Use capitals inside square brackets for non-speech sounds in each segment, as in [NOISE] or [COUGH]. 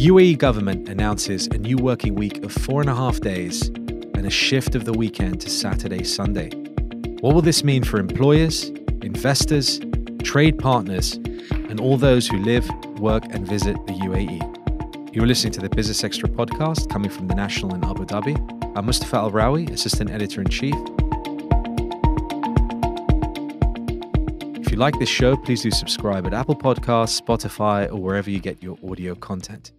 UAE government announces a new working week of four and a half days and a shift of the weekend to Saturday, Sunday. What will this mean for employers, investors, trade partners, and all those who live, work, and visit the UAE? You're listening to the Business Extra podcast coming from the National in Abu Dhabi. I'm Mustafa Alrawi, Assistant Editor in Chief. If you like this show, please do subscribe at Apple Podcasts, Spotify, or wherever you get your audio content.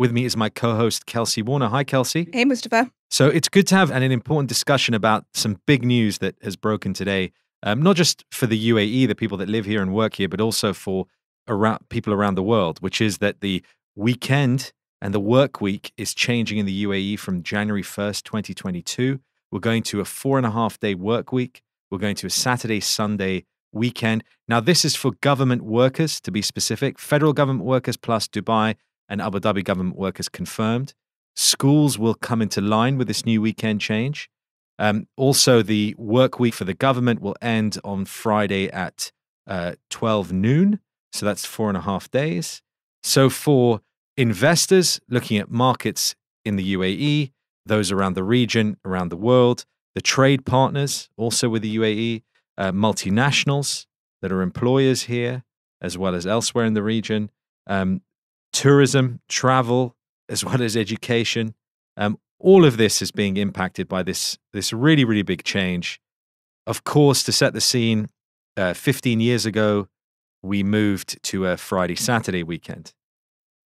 With me is my co host, Kelsey Warner. Hi, Kelsey. Hey, Mustafa. So it's good to have an, an important discussion about some big news that has broken today, um, not just for the UAE, the people that live here and work here, but also for around, people around the world, which is that the weekend and the work week is changing in the UAE from January 1st, 2022. We're going to a four and a half day work week. We're going to a Saturday, Sunday weekend. Now, this is for government workers, to be specific, federal government workers plus Dubai and Abu Dhabi government workers confirmed. Schools will come into line with this new weekend change. Um, also, the work week for the government will end on Friday at uh, 12 noon. So that's four and a half days. So, for investors looking at markets in the UAE, those around the region, around the world, the trade partners also with the UAE, uh, multinationals that are employers here as well as elsewhere in the region, um, tourism, travel, as well as education. Um, all of this is being impacted by this this really really big change. Of course, to set the scene, uh, 15 years ago, we moved to a Friday Saturday weekend,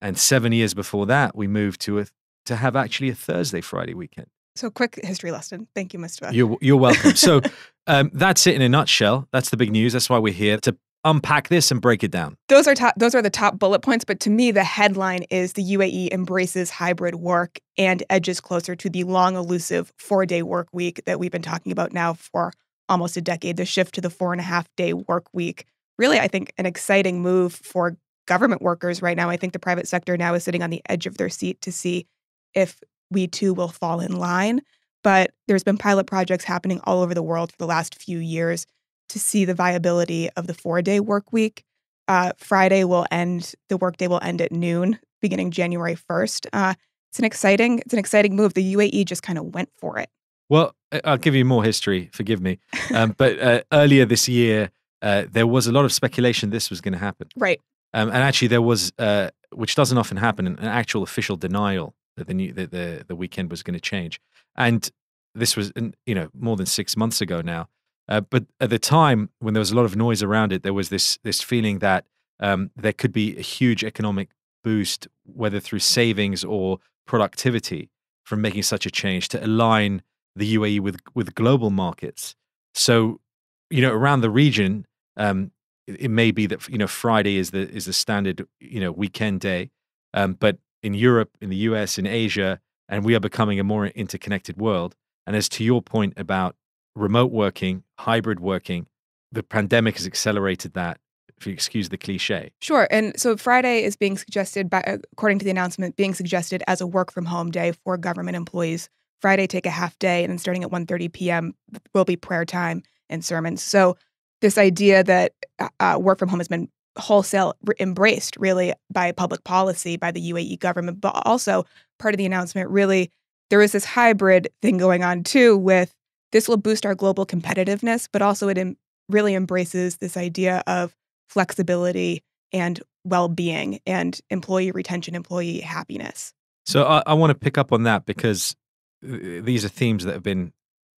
and seven years before that, we moved to a to have actually a Thursday Friday weekend. So, quick history lesson. Thank you, Mr. You're you're welcome. so, [LAUGHS] um, that's it in a nutshell. That's the big news. That's why we're here to unpack this and break it down. Those are top, those are the top bullet points, but to me the headline is the UAE embraces hybrid work and edges closer to the long elusive 4-day work week that we've been talking about now for almost a decade, the shift to the four and a half day work week. Really, I think an exciting move for government workers right now. I think the private sector now is sitting on the edge of their seat to see if we too will fall in line. But there's been pilot projects happening all over the world for the last few years to see the viability of the four day work week. Uh, Friday will end, the workday will end at noon beginning January 1st. Uh, it's an exciting, it's an exciting move. The UAE just kind of went for it. Well, I'll give you more history. Forgive me, [LAUGHS] um, but uh, earlier this year uh, there was a lot of speculation this was going to happen. Right. Um, and actually, there was, uh, which doesn't often happen, an actual official denial that the new that the the weekend was going to change. And this was, you know, more than six months ago now. Uh, but at the time, when there was a lot of noise around it, there was this this feeling that um, there could be a huge economic boost, whether through savings or productivity, from making such a change to align the UAE with with global markets. So, you know, around the region, um, it, it, may be that you know Friday is the is the standard you know weekend day, um, but in Europe, in the US, in Asia, and we are becoming a more interconnected world. And as to your point about remote working, hybrid working, the pandemic has accelerated that, if you excuse the cliche. Sure. And so Friday is being suggested, by, according to the announcement, being suggested as a work from home day for government employees. Friday, take a half day, and then starting at 1.30 p.m. will be prayer time and sermons. So this idea that uh, uh, work from home has been wholesale embraced really by public policy by the UAE government, but also part of the announcement really there is this hybrid thing going on too with this will boost our global competitiveness, but also it em- really embraces this idea of flexibility and well being and employee retention, employee happiness. So I, I want to pick up on that because these are themes that have been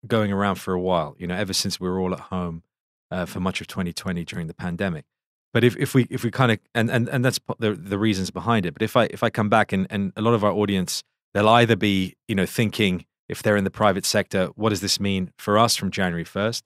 going around for a while, you know, ever since we were all at home uh, for much of 2020 during the pandemic. But if, if we if we kind of and, and and that's the the reasons behind it. But if I if I come back and and a lot of our audience, they'll either be you know thinking if they're in the private sector, what does this mean for us from January 1st?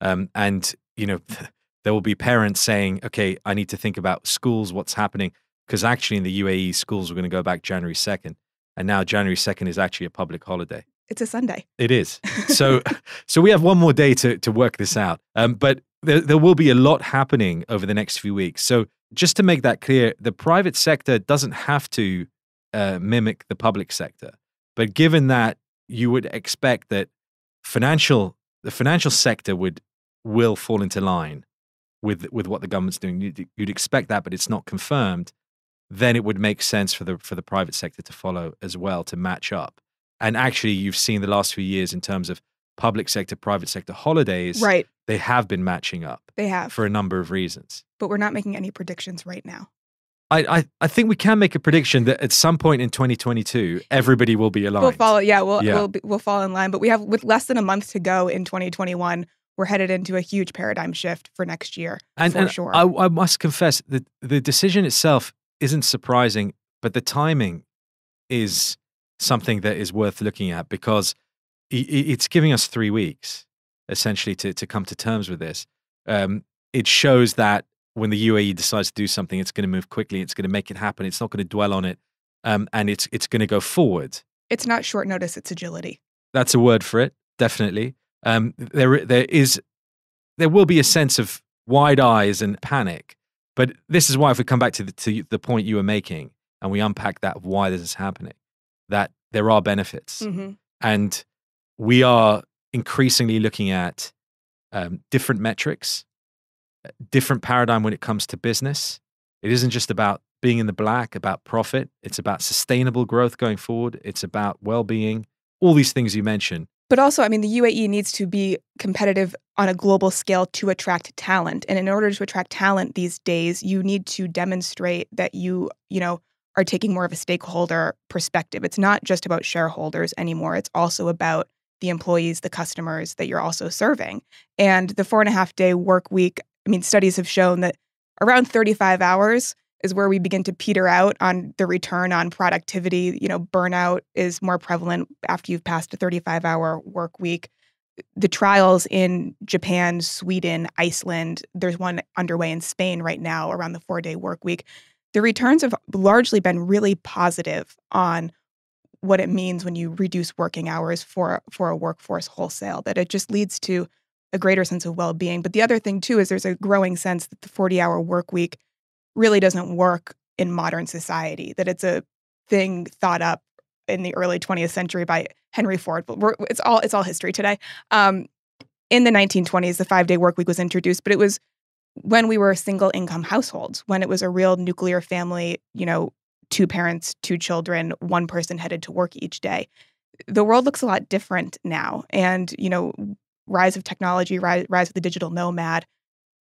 Um, and, you know, [LAUGHS] there will be parents saying, okay, I need to think about schools, what's happening. Because actually, in the UAE, schools are going to go back January 2nd. And now January 2nd is actually a public holiday. It's a Sunday. It is. [LAUGHS] So, [LAUGHS] so we have one more day to, to work this out. Um, but there, there will be a lot happening over the next few weeks. So, just to make that clear, the private sector doesn't have to uh, mimic the public sector. But given that you would expect that financial the financial sector would will fall into line with with what the government's doing. You'd, you'd expect that, but it's not confirmed. then it would make sense for the for the private sector to follow as well to match up. And actually, you've seen the last few years in terms of public sector, private sector holidays, Right. they have been matching up They have. for a number of reasons. but we're not making any predictions right now. I, I, I think we can make a prediction that at some point in 2022, everybody will be aligned. We'll follow. Yeah, we'll Yeah. we'll be, we'll fall in line. But we have with less than a month to go in 2021. We're headed into a huge paradigm shift for next year. and, for and sure. I, I must confess that the decision itself isn't surprising, but the timing is something that is worth looking at because it's giving us three weeks essentially to, to come to terms with this. Um, it shows that when the UAE decides to do something, it's going to move quickly. It's going to make it happen. It's not going to dwell on it, um, and it's it's going to go forward. It's not short notice. It's agility. That's a word for it, definitely. Um, there, there is, there will be a sense of wide eyes and panic. But this is why, if we come back to the, to the point you were making, and we unpack that why this is happening, that there are benefits, hmm and we are increasingly looking at um, different metrics, different paradigm when it comes to business. It isn't just about being in the black, about profit. It's about sustainable growth going forward. It's about well-being. All these things you mentioned. But also, I mean, the UAE needs to be competitive on a global scale to attract talent. And in order to attract talent these days, you need to demonstrate that you, you know, are taking more of a stakeholder perspective. It's not just about shareholders anymore. It's also about the employees, the customers that you're also serving. And the four and a half day work week, I mean, studies have shown that around 35 hours is where we begin to peter out on the return on productivity. You know, burnout is more prevalent after you've passed a 35 hour work week. The trials in Japan, Sweden, Iceland, there's one underway in Spain right now around the four day work week. The returns have largely been really positive on what it means when you reduce working hours for for a workforce wholesale that it just leads to a greater sense of well-being but the other thing too is there's a growing sense that the 40 hour work week really doesn't work in modern society that it's a thing thought up in the early 20th century by henry ford. But it's all it's all history today. Um, in the 1920s the five day work week was introduced but it was when we were single income households when it was a real nuclear family you know two parents two children one person headed to work each day. The world looks a lot different now and you know rise of technology rise, rise of the digital nomad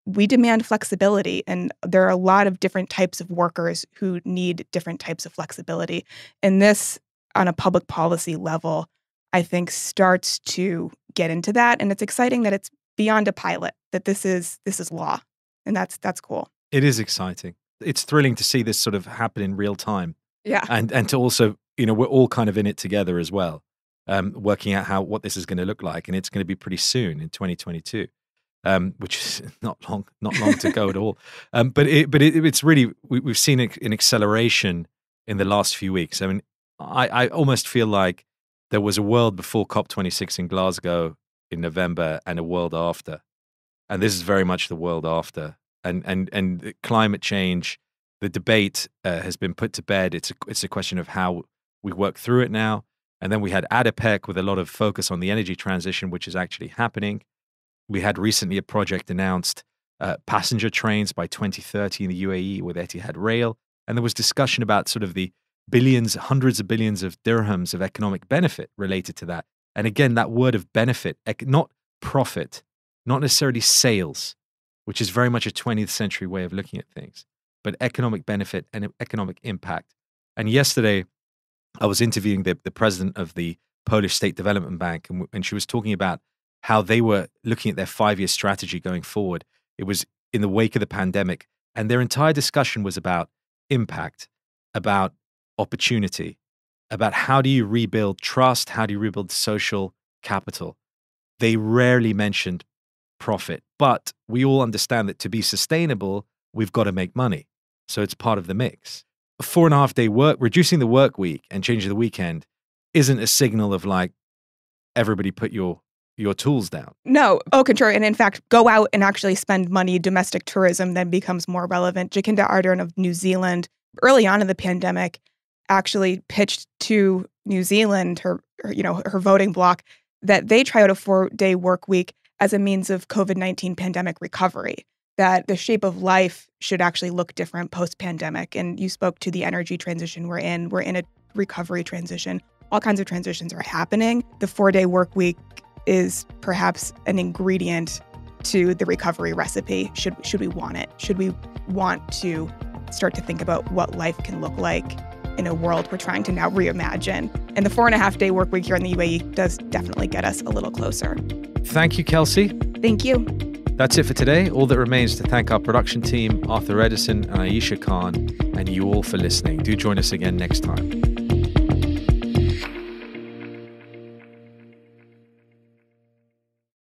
we demand flexibility and there are a lot of different types of workers who need different types of flexibility. And this on a public policy level i think starts to get into that and it's exciting that it's beyond a pilot that this is this is law and that's that's cool. It is exciting. It's thrilling to see this sort of happen in real time, yeah. and and to also, you know, we're all kind of in it together as well, um, working out how what this is going to look like, and it's going to be pretty soon in 2022, um, which is [LAUGHS] not long, not long to go at all. Um, but it, but it, it's really we, we've seen an acceleration in the last few weeks. I mean, I, I almost feel like there was a world before COP26 in Glasgow in November and a world after, and this is very much the world after. And and and climate change, the debate uh, has been put to bed. It's a, it's a question of how we work through it now. And then we had ADIPEC with a lot of focus on the energy transition, which is actually happening. We had recently a project announced, uh, passenger trains by 2030 in the UAE with Etihad Rail. And there was discussion about sort of the billions, hundreds of billions of dirhams of economic benefit related to that. And again, that word of benefit, not profit, not necessarily sales, which is very much a 20th century way of looking at things, but economic benefit and economic impact. And yesterday, I was interviewing the, the president of the Polish State Development Bank, and, and she was talking about how they were looking at their five year strategy going forward. It was in the wake of the pandemic, and their entire discussion was about impact, about opportunity, about how do you rebuild trust, how do you rebuild social capital. They rarely mentioned profit, but we all understand that to be sustainable, we've got to make money. So it's part of the mix. Four and a half day work, reducing the work week and changing the weekend isn't a signal of like everybody put your your tools down. No, au contrary. And in fact, go out and actually spend money. Domestic tourism then becomes more relevant. Jacinda Ardern of New Zealand, early on in the pandemic, actually pitched to New Zealand, her, her you know, her voting bloc, that they try out a four day work week as a means of COVID 19 pandemic recovery. That the shape of life should actually look different post pandemic. And you spoke to the energy transition we're in. We're in a recovery transition. All kinds of transitions are happening. The four day work week is perhaps an ingredient to the recovery recipe. Should, should we want it? Should we want to start to think about what life can look like in a world we're trying to now reimagine? And the four and a half day work week here in the UAE does definitely get us a little closer. Thank you, Kelsey. Thank you. That's it for today. All that remains to thank our production team, Arthur Edison and Aisha Khan, and you all for listening. Do join us again next time.